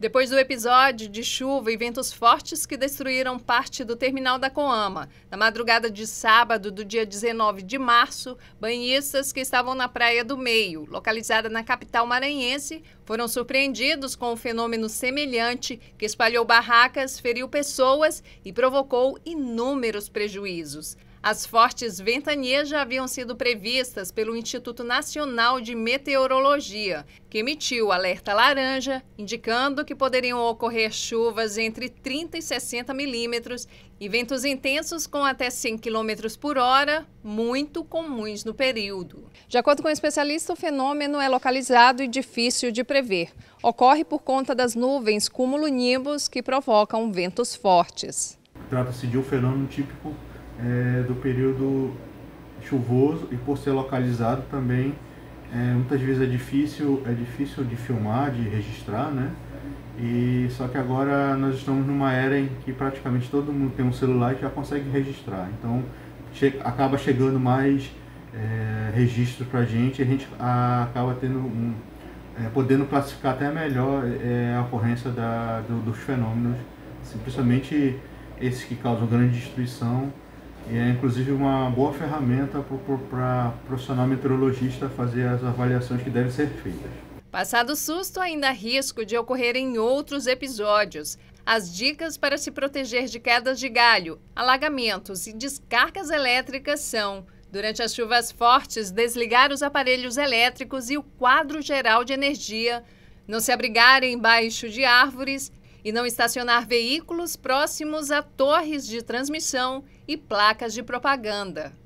Depois do episódio de chuva e ventos fortes que destruíram parte do terminal da Coama, na madrugada de sábado do dia 19 de março, banhistas que estavam na Praia do Meio, localizada na capital maranhense, foram surpreendidos com um fenômeno semelhante que espalhou barracas, feriu pessoas e provocou inúmeros prejuízos. As fortes ventanias já haviam sido previstas pelo Instituto Nacional de Meteorologia, que emitiu alerta laranja, indicando que poderiam ocorrer chuvas entre 30 e 60 milímetros e ventos intensos com até 100 quilômetros por hora, muito comuns no período. De acordo com o especialista, o fenômeno é localizado e difícil de prever. Ocorre por conta das nuvens cúmulo-nimbus que provocam ventos fortes. Trata-se de um fenômeno típico é, do período chuvoso e por ser localizado também é, muitas vezes é difícil é difícil de filmar de registrar né e só que agora nós estamos numa era em que praticamente todo mundo tem um celular e já consegue registrar então che acaba chegando mais é, para a gente a gente acaba tendo um, é, podendo classificar até melhor é, a ocorrência da, do, dos fenômenos principalmente esses que causam grande destruição e é inclusive uma boa ferramenta para o profissional meteorologista fazer as avaliações que devem ser feitas. Passado o susto, ainda há risco de ocorrer em outros episódios. As dicas para se proteger de quedas de galho, alagamentos e descargas elétricas são, durante as chuvas fortes, desligar os aparelhos elétricos e o quadro geral de energia, não se abrigar embaixo de árvores e não estacionar veículos próximos a torres de transmissão e placas de propaganda.